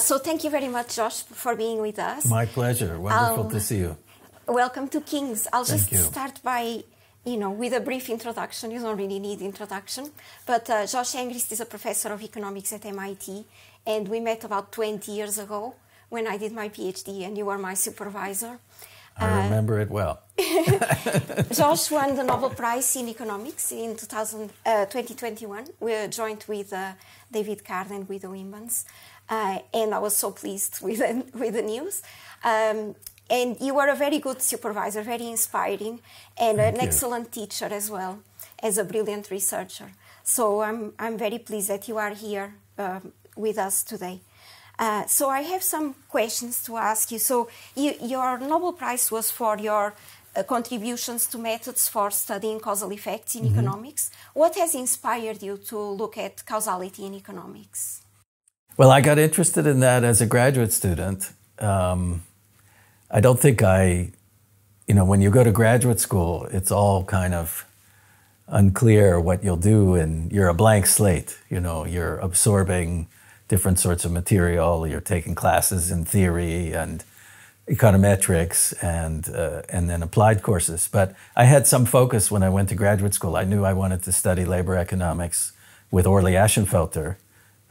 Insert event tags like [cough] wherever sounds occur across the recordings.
So thank you very much, Josh, for being with us. My pleasure. Wonderful Um, to see you. Welcome to King's. I'll Thank just you. start by, you know, with a brief introduction. You don't really need introduction, but uh, Josh Angrist is a professor of economics at MIT, and we met about 20 years ago when I did my PhD, and you were my supervisor. I remember it well. [laughs] [laughs] Josh won the Nobel Prize in Economics in 2000, uh, 2021. We were joined with uh, David Card and Guido Imbens. Uh, and I was so pleased [laughs] with the, with the news. Um, and you were a very good supervisor, very inspiring, and Thank an you. excellent teacher as well as a brilliant researcher. So I'm, I'm very pleased that you are here um, with us today. Uh, so I have some questions to ask you. So you, your Nobel Prize was for your uh, contributions to methods for studying causal effects in economics. What has inspired you to look at causality in economics? Well, I got interested in that as a graduate student. Um, I don't think I, you know, when you go to graduate school, it's all kind of unclear what you'll do, and you're a blank slate. You know, you're absorbing different sorts of material. You're taking classes in theory and econometrics and uh, and then applied courses. But I had some focus when I went to graduate school. I knew I wanted to study labor economics with Orley Ashenfelter,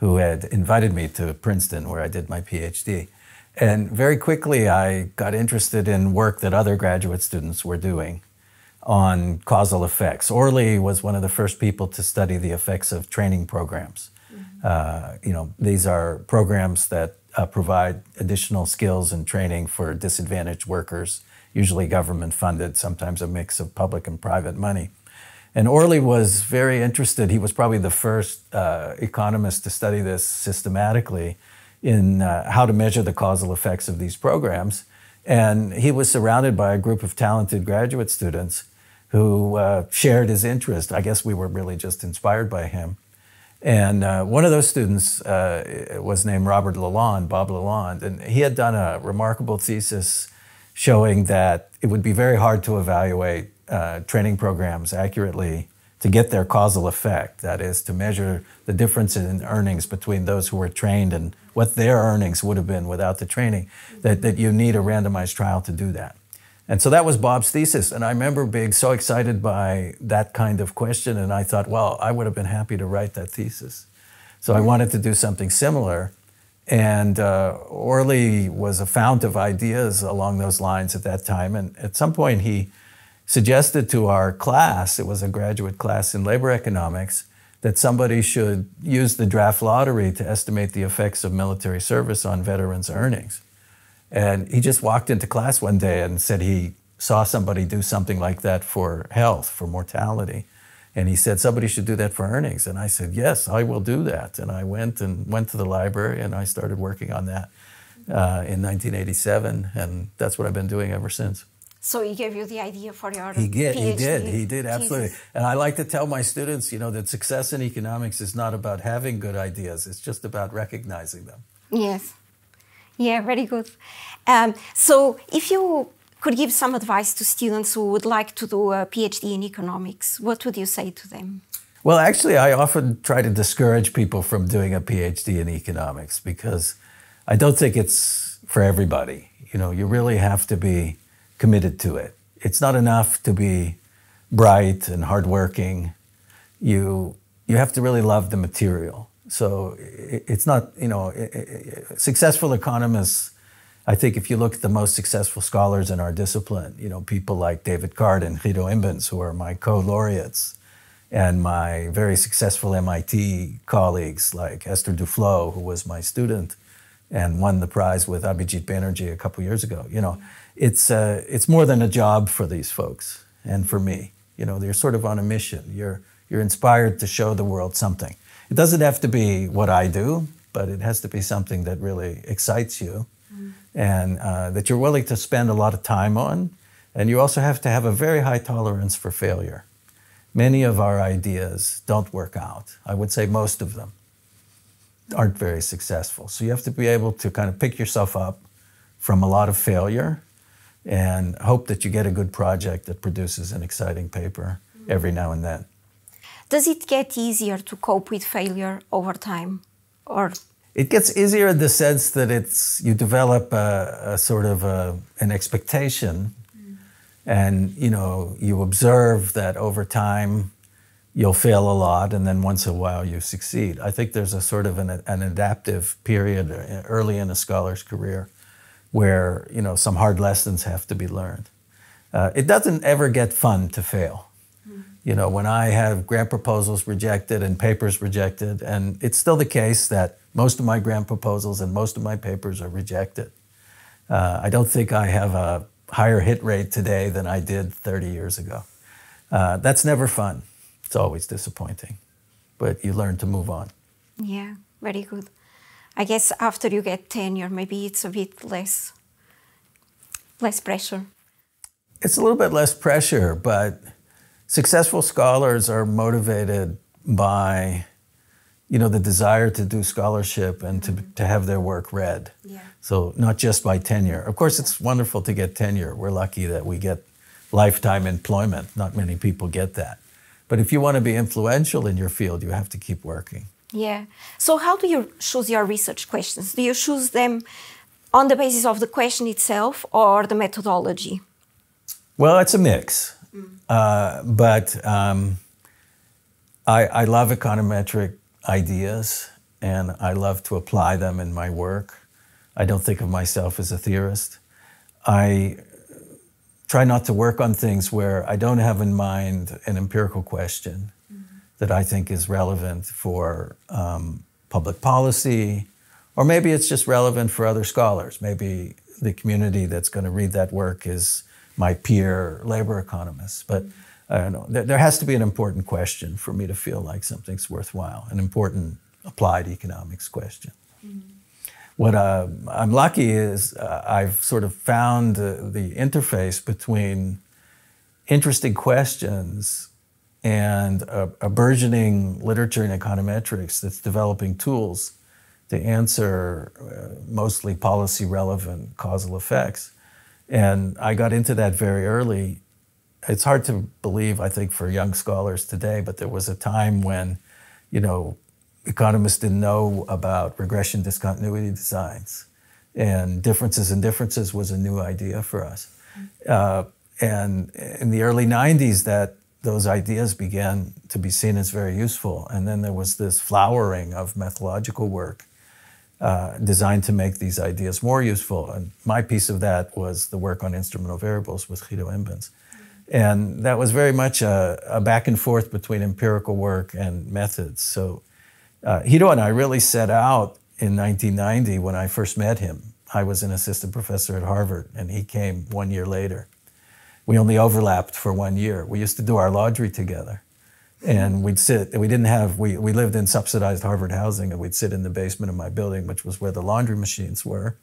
who had invited me to Princeton, where I did my PhD. And very quickly, I got interested in work that other graduate students were doing on causal effects. Orley was one of the first people to study the effects of training programs. Uh, you know, these are programs that uh, provide additional skills and training for disadvantaged workers, usually government funded, sometimes a mix of public and private money. And Orley was very interested. He was probably the first uh, economist to study this systematically in uh, how to measure the causal effects of these programs. And he was surrounded by a group of talented graduate students who uh, shared his interest. I guess we were really just inspired by him. And uh, one of those students uh, was named Robert Lalonde, Bob Lalonde, and he had done a remarkable thesis showing that it would be very hard to evaluate uh, training programs accurately to get their causal effect. That is, to measure the difference in earnings between those who were trained and what their earnings would have been without the training, that, that you need a randomized trial to do that. And so that was Bob's thesis. And I remember being so excited by that kind of question. And I thought, well, I would have been happy to write that thesis. So I wanted to do something similar. And uh, Orley was a fount of ideas along those lines at that time. And at some point, he suggested to our class, it was a graduate class in labor economics, that somebody should use the draft lottery to estimate the effects of military service on veterans' earnings. And he just walked into class one day and said he saw somebody do something like that for health, for mortality. And he said, somebody should do that for earnings. And I said, yes, I will do that. And I went and went to the library and I started working on that uh, in 1987. And that's what I've been doing ever since. So he gave you the idea for your He did, he did, he did, absolutely. thesis. And I like to tell my students, you know, that success in economics is not about having good ideas, it's just about recognizing them. Yes. Yeah, very good. Um, so, if you could give some advice to students who would like to do a PhD in economics, what would you say to them? Well, actually, I often try to discourage people from doing a PhD in economics because I don't think it's for everybody. You know, you really have to be committed to it. It's not enough to be bright and hardworking. You you have to really love the material. So it, it's not, you know, successful economists. I think if you look at the most successful scholars in our discipline, you know, people like David Card and Guido Imbens, who are my co-laureates, and my very successful MIT colleagues like Esther Duflo, who was my student and won the prize with Abhijit Banerjee a couple years ago. You know, it's, uh, it's more than a job for these folks and for me. You know, they're sort of on a mission. You're, you're inspired to show the world something. It doesn't have to be what I do, but it has to be something that really excites you and uh, that you're willing to spend a lot of time on. And you also have to have a very high tolerance for failure. Many of our ideas don't work out. I would say most of them aren't very successful. So you have to be able to kind of pick yourself up from a lot of failure and hope that you get a good project that produces an exciting paper every now and then. Does it get easier to cope with failure over time? Or it gets easier in the sense that it's you develop a, a sort of a, an expectation, mm. and you know you observe that over time you'll fail a lot, and then once in a while you succeed. I think there's a sort of an, an adaptive period early in a scholar's career where you know some hard lessons have to be learned. Uh, it doesn't ever get fun to fail. Mm. You know, when I have grant proposals rejected and papers rejected, and it's still the case that most of my grant proposals and most of my papers are rejected. Uh, I don't think I have a higher hit rate today than I did 30 years ago. Uh, that's never fun. It's always disappointing, but you learn to move on. Yeah, very good. I guess after you get tenure, maybe it's a bit less less pressure. It's a little bit less pressure, but successful scholars are motivated by you know the desire to do scholarship and to, mm-hmm. to have their work read yeah. so not just by tenure of course it's wonderful to get tenure we're lucky that we get lifetime employment not many people get that but if you want to be influential in your field, you have to keep working. Yeah. So, how do you choose your research questions? Do you choose them on the basis of the question itself or the methodology? Well, it's a mix. Mm. Uh, but um, I, I love econometric ideas and I love to apply them in my work. I don't think of myself as a theorist. I try not to work on things where I don't have in mind an empirical question. That I think is relevant for um, public policy, or maybe it's just relevant for other scholars. Maybe the community that's going to read that work is my peer labor economists. But I don't know. There, there has to be an important question for me to feel like something's worthwhile, an important applied economics question. Mm-hmm what uh, I'm lucky is uh, I've sort of found uh, the interface between interesting questions and a, a, burgeoning literature in econometrics that's developing tools to answer uh, mostly policy relevant causal effects. And I got into that very early. It's hard to believe, I think, for young scholars today, but there was a time when, you know, economists didn't know about regression discontinuity designs. And differences in differences was a new idea for us. Uh, and in the early 90s, that those ideas began to be seen as very useful. And then there was this flowering of methodological work uh, designed to make these ideas more useful. And my piece of that was the work on instrumental variables with Guido Imbens. And that was very much a, a back and forth between empirical work and methods. So uh, Guido and I really set out in 1990 when I first met him. I was an assistant professor at Harvard, and he came one year later. We only overlapped for one year. We used to do our laundry together. And we'd sit, we didn't have, we, we lived in subsidized Harvard housing, and we'd sit in the basement of my building, which was where the laundry machines were,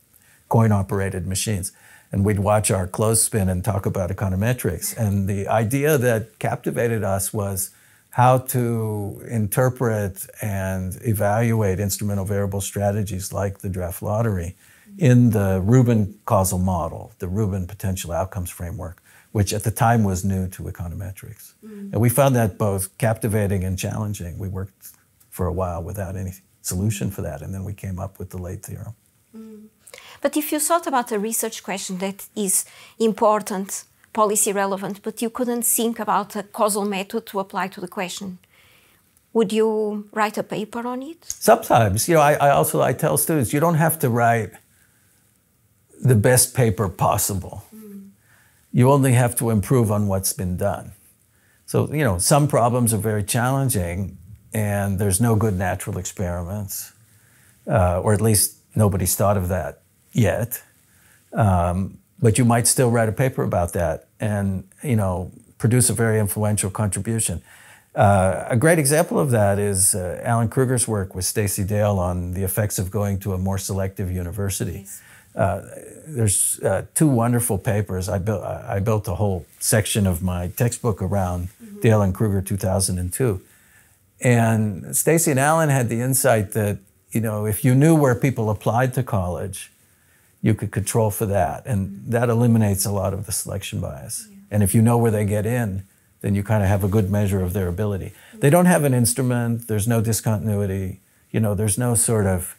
coin operated machines. And we'd watch our clothes spin and talk about econometrics. And the idea that captivated us was how to interpret and evaluate instrumental variable strategies like the draft lottery in the Rubin causal model, the Rubin potential outcomes framework, which at the time was new to econometrics. Mm. And we found that both captivating and challenging. We worked for a while without any solution for that, and then we came up with the late theorem. Mm. But if you thought about a research question that is important policy relevant, but you couldn't think about a causal method to apply to the question. Would you write a paper on it? Sometimes, you know, I, I also I tell students you don't have to write the best paper possible. You only have to improve on what's been done. So, you know, some problems are very challenging, and there's no good natural experiments, uh, or at least nobody's thought of that yet. Um, but you might still write a paper about that and you know produce a very influential contribution. Uh, a great example of that is uh, Alan Krueger's work with Stacy Dale on the effects of going to a more selective university. Uh, there's uh, two wonderful papers. I built I built a whole section of my textbook around mm-hmm. Dale and Krueger 2002, and Stacy and Alan had the insight that you know if you knew where people applied to college, you could control for that. And that eliminates a lot of the selection bias. Yeah. And if you know where they get in, then you kind of have a good measure of their ability. They don't have an instrument, there's no discontinuity, you know, there's no sort of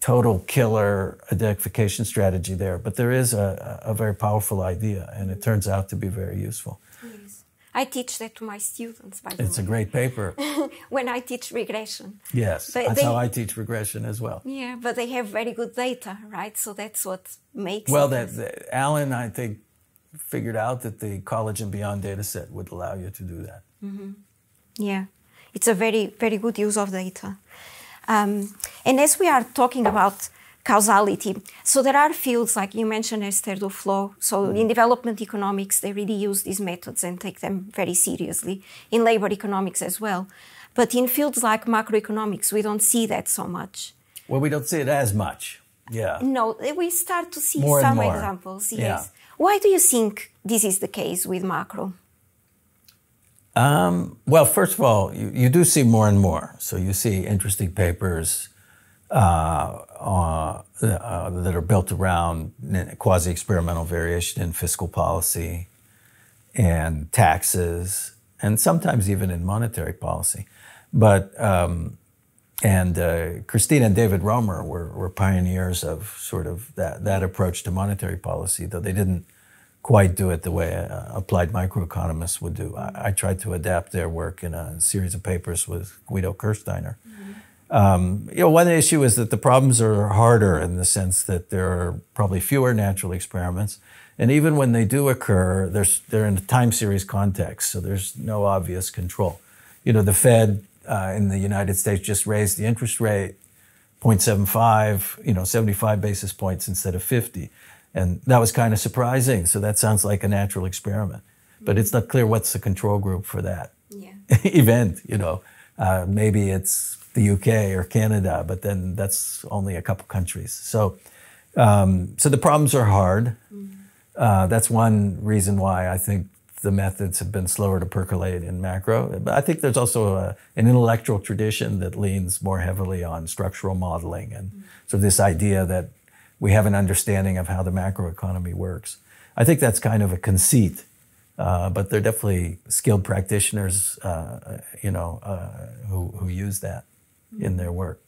total killer identification strategy there, but there is a, a very powerful idea, and it turns out to be very useful. Yes. I teach that to my students, by the It's way. a great paper. [laughs] when I teach regression. Yes, But that's they- how I teach regression as well. Yeah, but they have very good data, right? So that's what makes Well, it. that, that Alan, I think, figured out that the college and beyond data set would allow you to do that. Mm-hmm. Yeah, it's a very, very good use of data. Um, and as we are talking about causality, so there are fields like you mentioned Esther Duflo. So in development economics, they really use these methods and take them very seriously. In labor economics as well. But in fields like macroeconomics, we don't see that so much. Well, we don't see it as much. Yeah. No, we start to see More some examples. Yeah. Yes. Why do you think this is the case with macro? Um, well, first of all, you, you do see more and more. So you see interesting papers uh, uh, uh, that are built around quasi experimental variation in fiscal policy and taxes, and sometimes even in monetary policy. But um, and uh, Christina and David Romer were, were pioneers of sort of that, that approach to monetary policy, though they didn't quite do it the way uh, applied microeconomists would do. I, I tried to adapt their work in a series of papers with Guido Kuersteiner. Um, you know, one issue is that the problems are harder in the sense that there are probably fewer natural experiments, and even when they do occur, there's, they're in a time series context, so there's no obvious control. You know, the Fed uh, in the United States just raised the interest rate 0.75, you know, 75 basis points instead of 50. And that was kind of surprising. So that sounds like a natural experiment. But it's not clear what's the control group for that Yeah. [laughs] event, you know. Uh, maybe it's the UK or Canada, but then that's only a couple countries. So, um, so the problems are hard. Uh, that's one reason why I think the methods have been slower to percolate in macro. But I think there's also a, an intellectual tradition that leans more heavily on structural modeling and so this idea that we have an understanding of how the macroeconomy works. I think that's kind of a conceit, uh, but there are definitely skilled practitioners, uh, you know, uh, who, who use that in their work.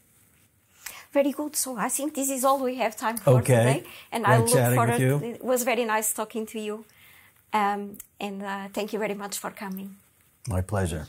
Very good. So I think this is all we have time for Okay. today. And I Great look chatting with forward. you. It was very nice talking to you. Um, and uh, thank you very much for coming. My pleasure.